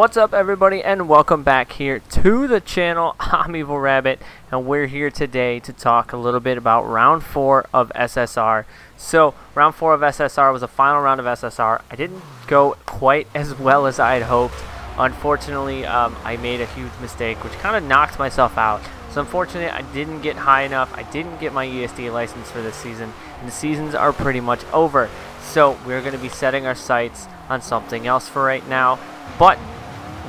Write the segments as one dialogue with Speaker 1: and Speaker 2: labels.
Speaker 1: What's up everybody and welcome back here to the channel. I'm Evil Rabbit and we're here today to talk a little bit about round 4 of SSR. So round 4 of SSR was a final round of SSR. I didn't go quite as well as I had hoped. Unfortunately um, I made a huge mistake which kind of knocked myself out. So unfortunately I didn't get high enough. I didn't get my ESD license for this season and the seasons are pretty much over. So we're going to be setting our sights on something else for right now. But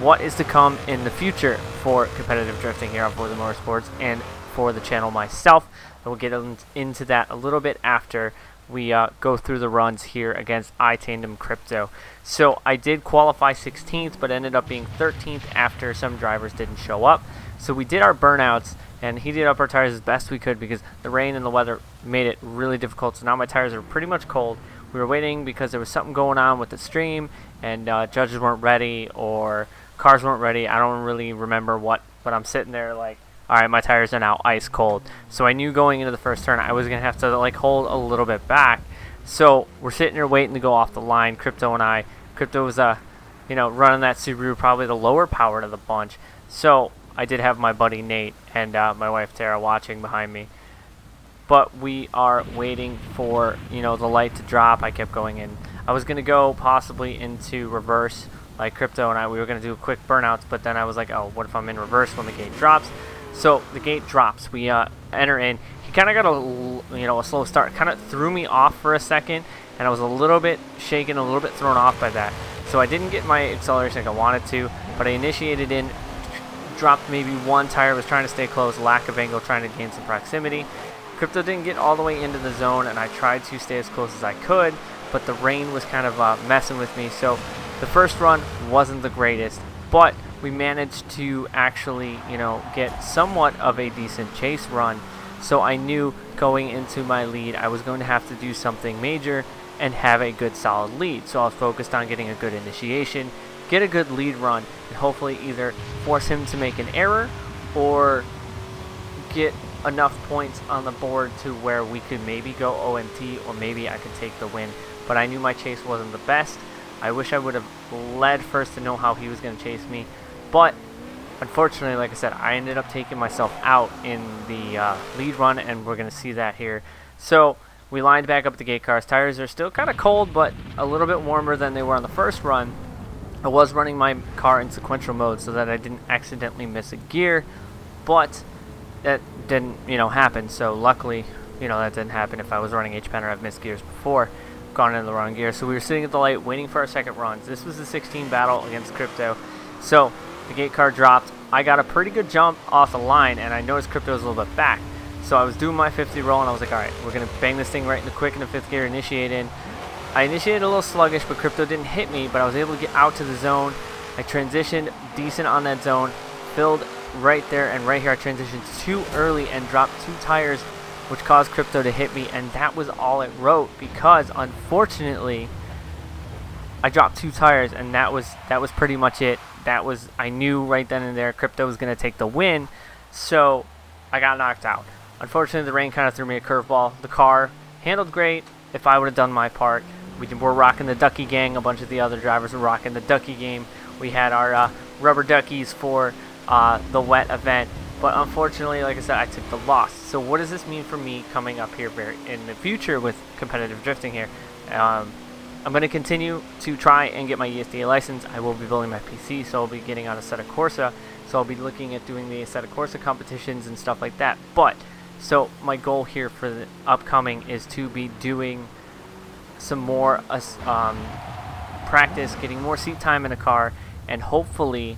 Speaker 1: what is to come in the future for competitive drifting here on Forza Motorsports and for the channel myself. And we'll get into that a little bit after we uh, go through the runs here against iTandem Crypto. So I did qualify 16th, but ended up being 13th after some drivers didn't show up. So we did our burnouts and heated up our tires as best we could because the rain and the weather made it really difficult. So now my tires are pretty much cold. We were waiting because there was something going on with the stream and uh, judges weren't ready or cars weren't ready. I don't really remember what, but I'm sitting there like, all right, my tires are now ice cold. So I knew going into the first turn I was gonna have to like hold a little bit back. So we're sitting there waiting to go off the line. Crypto and I, Crypto was uh, you know, running that Subaru, probably the lower powered of the bunch. So I did have my buddy Nate and uh, my wife Tara watching behind me. But we are waiting for you know the light to drop. I kept going in. I was gonna go possibly into reverse like crypto and I we were gonna do quick burnouts but then I was like oh what if I'm in reverse when the gate drops? So the gate drops. We uh, enter in. He kind of got a you know a slow start. Kind of threw me off for a second and I was a little bit shaken a little bit thrown off by that. So I didn't get my acceleration like I wanted to but I initiated in dropped maybe one tire was trying to stay close lack of angle trying to gain some proximity. Crypto didn't get all the way into the zone and I tried to stay as close as I could but the rain was kind of uh, messing with me. So the first run wasn't the greatest, but we managed to actually, you know, get somewhat of a decent chase run. So I knew going into my lead, I was going to have to do something major and have a good solid lead. So I was focused on getting a good initiation, get a good lead run, and hopefully either force him to make an error or get enough points on the board to where we could maybe go OMT or maybe I could take the win. But I knew my chase wasn't the best. I wish I would have led first to know how he was going to chase me. But unfortunately, like I said, I ended up taking myself out in the uh, lead run, and we're going to see that here. So we lined back up the gate cars. Tires are still kind of cold, but a little bit warmer than they were on the first run. I was running my car in sequential mode so that I didn't accidentally miss a gear, but that didn't, you know, happen. So luckily, you know, that didn't happen. If I was running H-pattern or I've missed gears before gone into the wrong gear. So we were sitting at the light waiting for our second runs. This was the 16 battle against Crypto. So the gate car dropped. I got a pretty good jump off the line, and I noticed Crypto was a little bit back. So I was doing my 50 roll, and I was like, all right, we're going to bang this thing right in the quick in the fifth gear, initiate in. I initiated a little sluggish, but Crypto didn't hit me, but I was able to get out to the zone. I transitioned decent on that zone, filled right there, and right here I transitioned too early and dropped two tires which caused crypto to hit me and that was all it wrote because unfortunately I dropped two tires and that was that was pretty much it. That was I knew right then and there crypto was gonna take the win so I got knocked out. Unfortunately the rain kind of threw me a curveball. The car handled great. If I would have done my part we were rocking the ducky gang. A bunch of the other drivers were rocking the ducky game. We had our uh, rubber duckies for uh, the wet event but unfortunately, like I said, I took the loss. So what does this mean for me coming up here in the future with competitive drifting here? Um, I'm going to continue to try and get my ESDA license. I will be building my PC, so I'll be getting on Assetto Corsa. So I'll be looking at doing the Assetto Corsa competitions and stuff like that. But, so my goal here for the upcoming is to be doing some more um, practice, getting more seat time in a car, and hopefully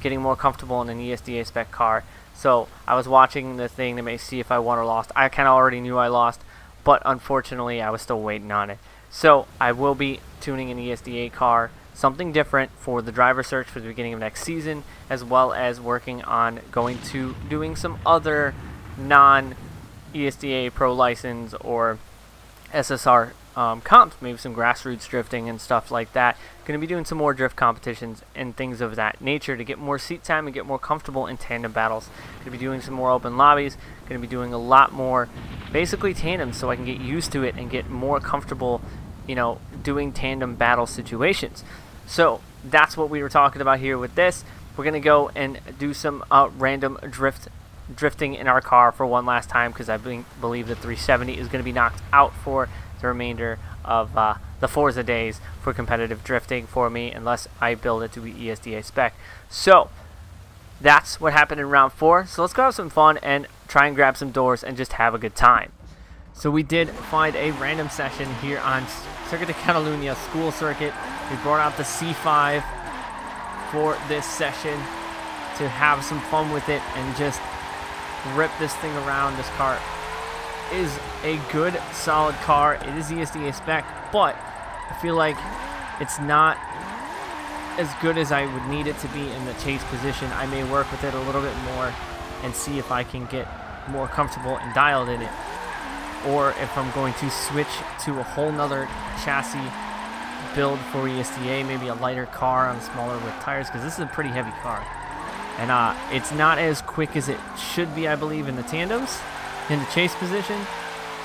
Speaker 1: getting more comfortable in an ESDA spec car so I was watching the thing to may see if I won or lost. I kind of already knew I lost, but unfortunately I was still waiting on it. So I will be tuning an ESDA car, something different for the driver search for the beginning of next season, as well as working on going to doing some other non ESDA Pro license or SSR um, comps, maybe some grassroots drifting and stuff like that. Going to be doing some more drift competitions and things of that nature to get more seat time and get more comfortable in tandem battles. Going to be doing some more open lobbies. Going to be doing a lot more, basically tandems, so I can get used to it and get more comfortable, you know, doing tandem battle situations. So that's what we were talking about here with this. We're gonna go and do some uh, random drift drifting in our car for one last time because I believe the 370 is going to be knocked out for the remainder of uh, the Forza days for competitive drifting for me unless I build it to be ESDA spec. So that's what happened in round four. So let's go have some fun and try and grab some doors and just have a good time. So we did find a random session here on Circuit de Catalunya school circuit. We brought out the C5 for this session to have some fun with it and just rip this thing around. This car is a good, solid car. It is ESDA spec, but I feel like it's not as good as I would need it to be in the chase position. I may work with it a little bit more and see if I can get more comfortable and dialed in it. Or if I'm going to switch to a whole nother chassis build for ESDA, maybe a lighter car on smaller with tires, because this is a pretty heavy car. And uh, it's not as quick as it should be, I believe, in the tandems, in the chase position.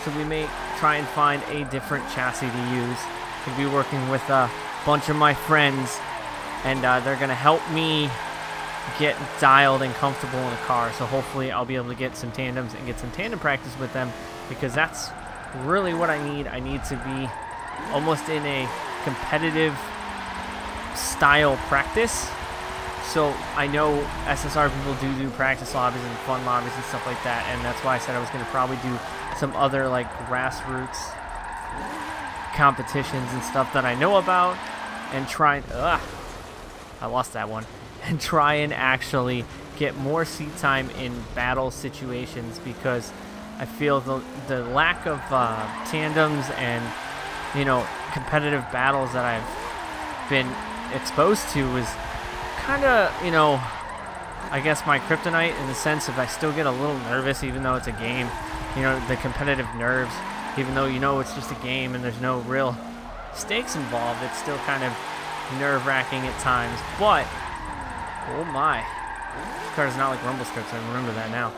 Speaker 1: So we may try and find a different chassis to use. Could be working with a bunch of my friends, and uh, they're going to help me get dialed and comfortable in a car. So hopefully I'll be able to get some tandems and get some tandem practice with them because that's really what I need. I need to be almost in a competitive style practice so I know SSR people do do practice lobbies and fun lobbies and stuff like that, and that's why I said I was going to probably do some other like grassroots competitions and stuff that I know about, and try. Ugh, I lost that one. And try and actually get more seat time in battle situations because I feel the the lack of uh, tandems and you know competitive battles that I've been exposed to is kind of, you know, I guess my kryptonite in the sense if I still get a little nervous even though it's a game. You know, the competitive nerves, even though you know it's just a game and there's no real stakes involved, it's still kind of nerve-wracking at times. But, oh my, this car is not like Rumble Strips, I remember that now.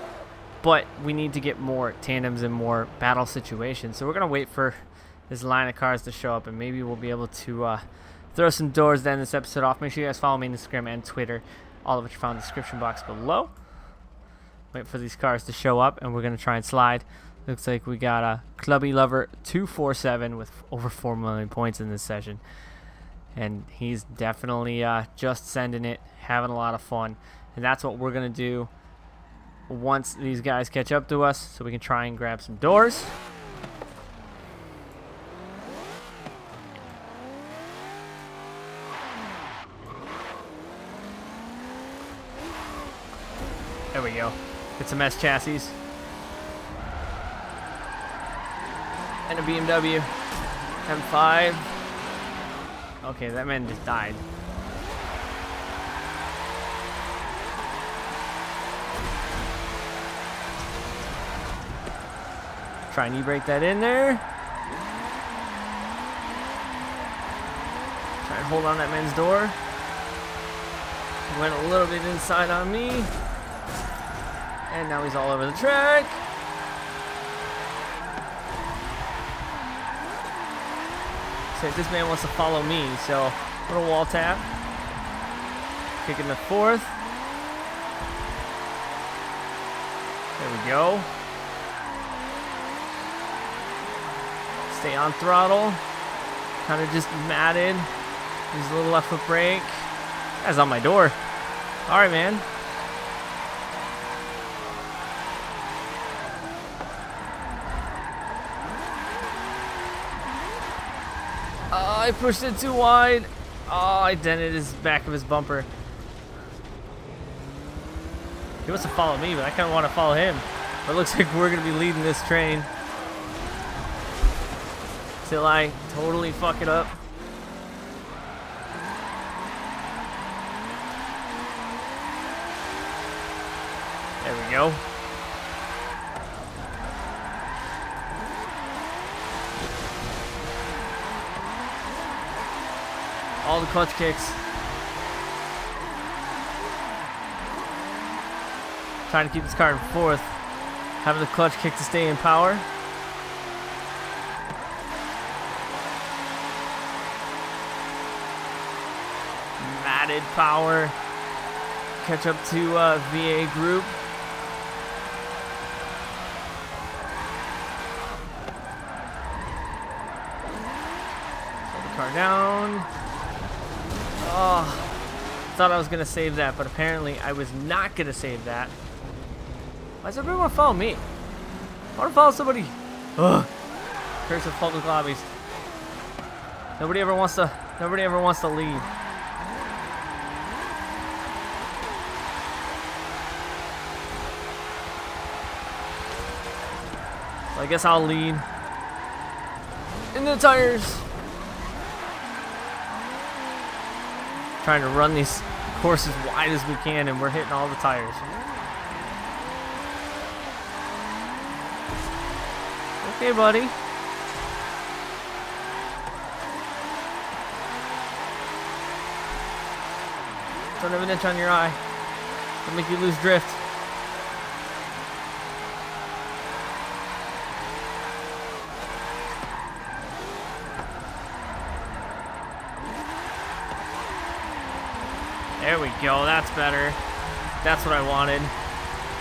Speaker 1: But we need to get more tandems and more battle situations. So we're going to wait for this line of cars to show up and maybe we'll be able to uh, throw some doors to end this episode off. Make sure you guys follow me on Instagram and Twitter, all of which are found in the description box below. Wait for these cars to show up, and we're going to try and slide. Looks like we got a Clubby Lover 247 with over 4 million points in this session. And he's definitely uh, just sending it, having a lot of fun. And that's what we're going to do once these guys catch up to us so we can try and grab some doors. There we go. Get some S chassis. And a BMW. M5. Okay, that man just died. Try and e-brake that in there. Try and hold on that man's door. Went a little bit inside on me. And now he's all over the track. So this man wants to follow me, so little wall tap. Kicking the fourth. There we go. Stay on throttle. Kind of just matted. Use a little left foot brake. That's on my door. All right, man. I pushed it too wide. Oh, I dented his back of his bumper. He wants to follow me, but I kind of want to follow him. But it looks like we're going to be leading this train. Till I totally fuck it up. There we go. All the clutch kicks. Trying to keep this car in fourth. Having the clutch kick to stay in power. matted power. Catch up to uh, VA group. Slow the car down. Oh, thought I was gonna save that, but apparently I was not gonna save that. Why does everyone follow me? I want to follow somebody. Ugh. Curse of public lobbies. Nobody ever wants to. Nobody ever wants to lead. So I guess I'll lead. In the tires. Trying to run these courses wide as we can, and we're hitting all the tires. Okay, buddy. Don't have an inch on your eye. Don't make you lose drift. There we go. That's better. That's what I wanted.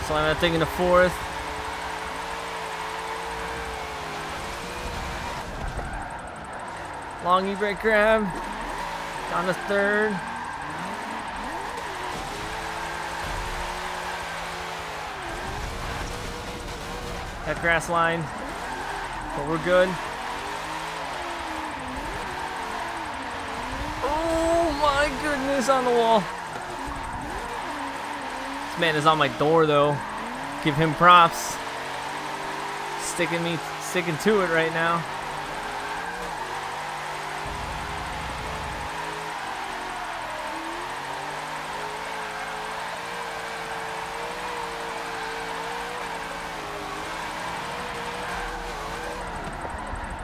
Speaker 1: Slam that thing into fourth. Long e-brake grab. Down to third. That grass line. But we're good. Oh my goodness on the wall. Man is on my door though. Give him props. Sticking me sticking to it right now.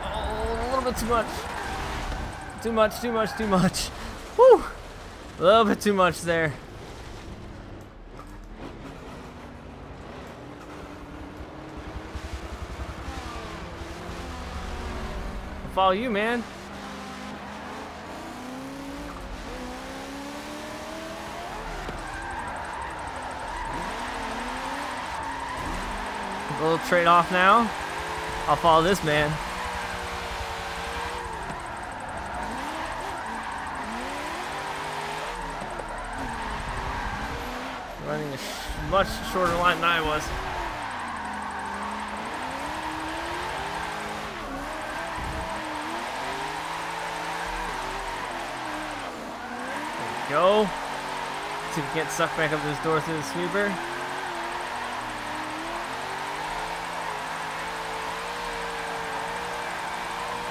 Speaker 1: Oh, a little bit too much. Too much, too much, too much. Woo! A little bit too much there. Follow you, man. A little trade off now. I'll follow this man. running a sh much shorter line than I was. Go. See if we can't suck back up this door through the sweeper.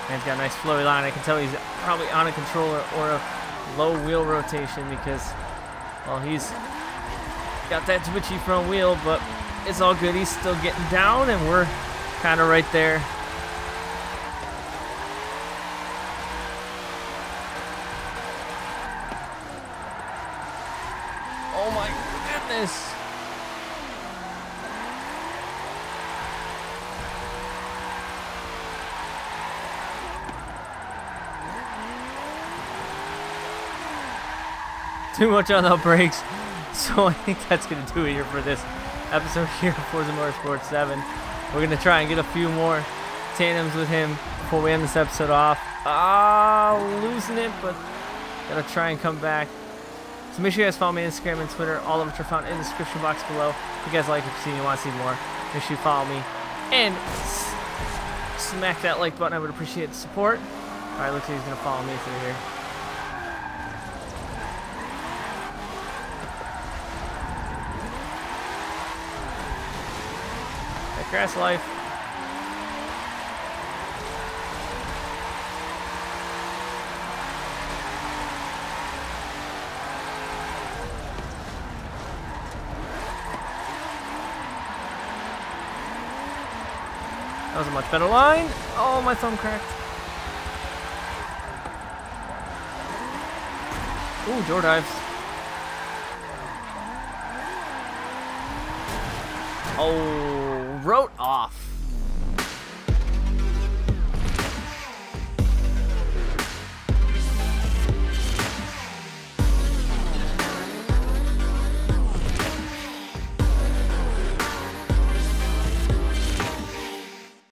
Speaker 1: Man's got a nice flowy line. I can tell he's probably on a controller or a low wheel rotation because, well, he's Got that twitchy front wheel, but it's all good. He's still getting down, and we're kind of right there. Oh my goodness. Too much on the brakes. So I think that's going to do it here for this episode here of Forza Motorsport 7. We're going to try and get a few more tandems with him before we end this episode off. Ah, losing it, but to try and come back. So make sure you guys follow me on Instagram and Twitter. All of which are found in the description box below. If you guys like what you see and you want to see more, make sure you follow me. And smack that like button. I would appreciate the support. Alright, looks like he's going to follow me through here. Grass life. That was a much better line. Oh, my thumb cracked. Ooh, door dives. Oh wrote off.